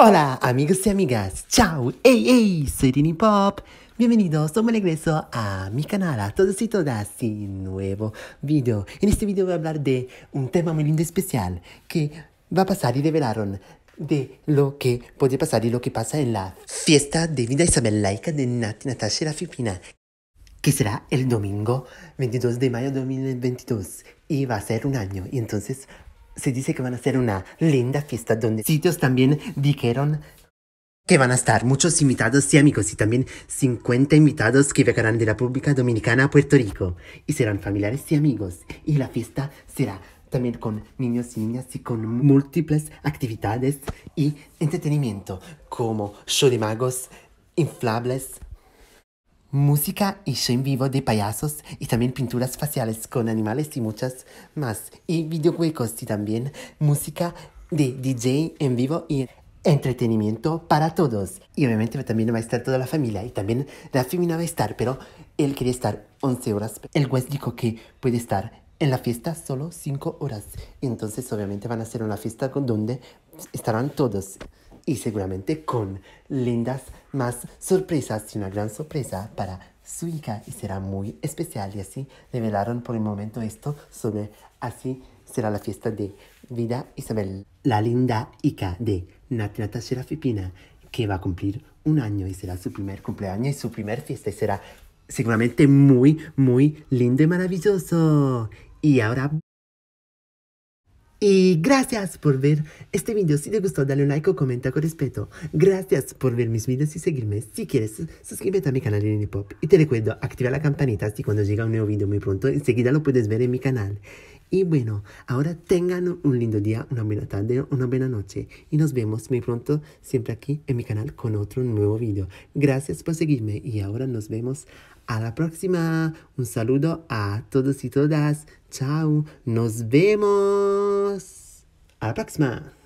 Hola amigos y amigas, ciao, hey hey, soy Rini Pop. Bienvenidos o regreso a mi canal, a todos y todas, y nuevo video. En este video voy a hablar de un tema muy lindo y especial que va a pasar y revelaron de lo que puede pasar y lo que pasa en la fiesta de vida Isabel laica de Nati Natasha la Filipina, que será el domingo 22 de mayo de 2022 y va a ser un año. Y entonces se dice que van a ser una linda fiesta donde sitios también dijeron que van a estar muchos invitados y amigos y también 50 invitados que viajarán de la República Dominicana a Puerto Rico y serán familiares y amigos. Y la fiesta será también con niños y niñas y con múltiples actividades y entretenimiento como show de magos, inflables, música y show en vivo de payasos y también pinturas faciales con animales y muchas más. Y videojuegos y también música de DJ en vivo y entretenimiento para todos. Y obviamente también va a estar toda la familia y también la femina va a estar, pero él quería estar 11 horas. El juez dijo que puede estar en la fiesta solo 5 horas. Entonces obviamente van a hacer una fiesta con donde estarán todos y seguramente con lindas más sorpresas y una gran sorpresa para su hija. Y será muy especial. Y así revelaron por el momento esto sobre así será la fiesta de Vida Isabel, la linda hija de Nati Natasha Fipina que va a cumplir un año y será su primer cumpleaños y su primer fiesta. Y será seguramente muy, muy lindo y maravilloso. Y ahora y gracias por ver este video. Si te gustó, dale un like o comenta con respeto. Gracias por ver mis videos y seguirme. Si quieres, suscríbete a mi canal de Pop. Y te recuerdo, activa la campanita así cuando llega un nuevo video muy pronto, enseguida lo puedes ver en mi canal. Y bueno, ahora tengan un lindo día, una buena tarde, una buena noche. Y nos vemos muy pronto, siempre aquí en mi canal con otro nuevo video. Gracias por seguirme y ahora nos vemos a la próxima. Un saludo a todos y todas. Chao. Nos vemos. A la próxima.